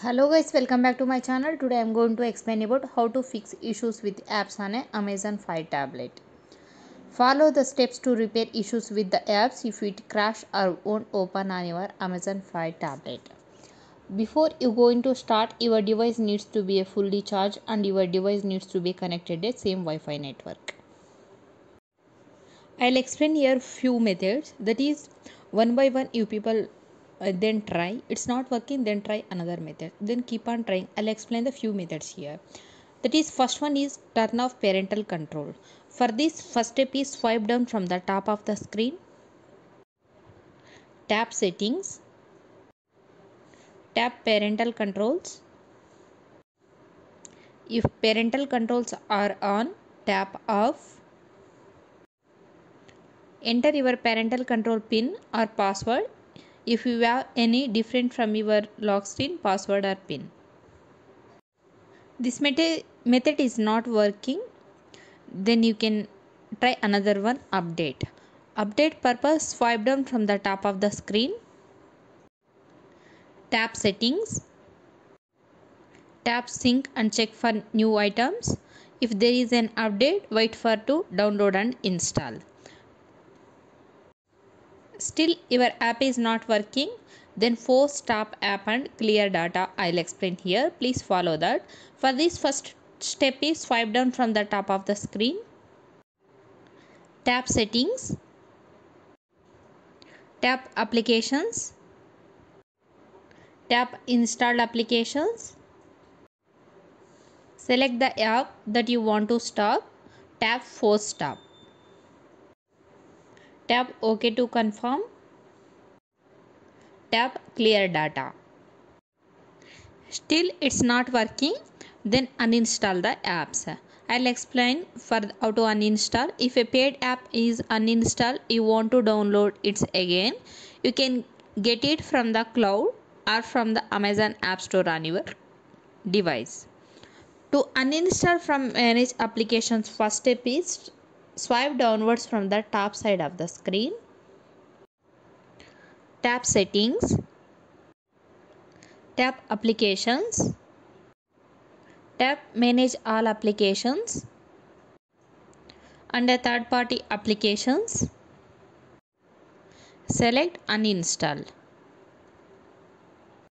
hello guys welcome back to my channel. Today i'm going to explain about how to fix issues with apps on amazon fire tablet. Follow the steps to repair issues with the apps if it crash or won't open on your amazon fire tablet. Before you going to start your device needs to be fully charged and your device needs to be connected to the same wi-fi network. I'll explain here few methods. That is one by one you people uh, then try. It's not working then try another method. Then keep on trying. I'll explain the few methods here. That is first one is turn off parental control. For this first step is swipe down from the top of the screen. Tap settings. Tap parental controls. If parental controls are on tap off. Enter your parental control pin or password if you have any different from your lock screen password or pin. This method is not working. Then you can try another one update. Update purpose swipe down from the top of the screen. Tap settings. Tap sync and check for new items. If there is an update wait for to download and install still your app is not working. Then force stop app and clear data. I'll explain here. Please follow that. For this first step is swipe down from the top of the screen. Tap settings. Tap applications. Tap installed applications. Select the app that you want to stop. Tap force stop Tap OK to confirm. Tap clear data. Still it's not working then uninstall the apps. I'll explain for how to uninstall. If a paid app is uninstalled, you want to download it again. You can get it from the cloud or from the Amazon App Store on your device. To uninstall from manage applications, first step is Swipe downwards from the top side of the screen. Tap settings. Tap applications. Tap manage all applications. Under third party applications. Select uninstall.